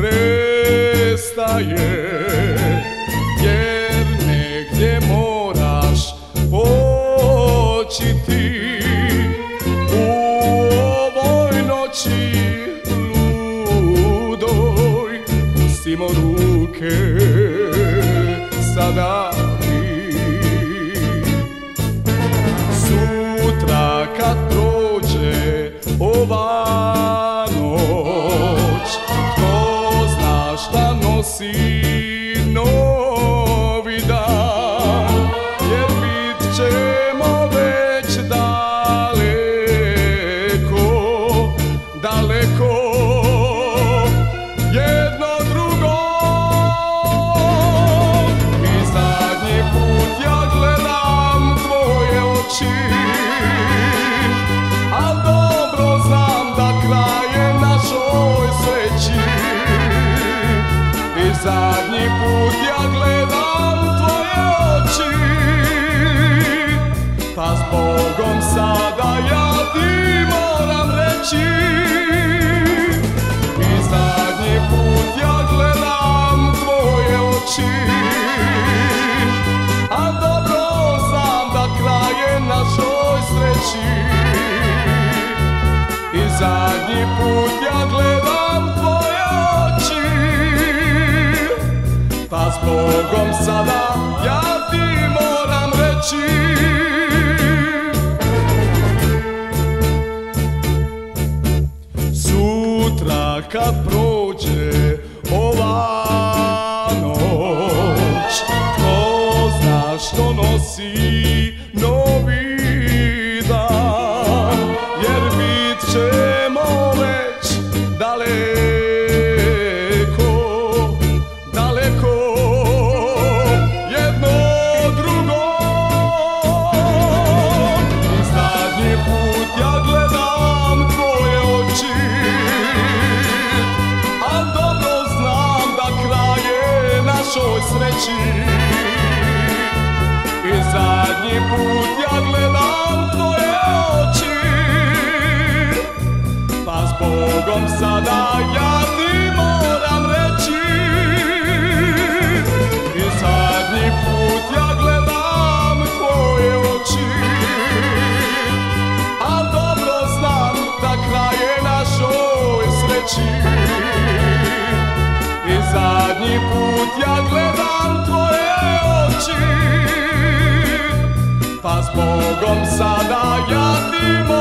prestaje Jer negdje moraš poći ti. U ovoj noći ludoj Pustimo ruke sada šta nosi zadnji put ja gledam tvoje oči. Pa s Bogom sada ja ti moram reći. I zadnji put ja gledam tvoje oči. A dobro znam da kraj je našoj sreći. I zadnji put ja gledam reći Sutra kad prođe ova noć Ko zna što nosi našoj sreći. I zadnji put ja gledam tvoje oči. Pa s Bogom sada Όγκο, Μισά, Ναι, Γεια,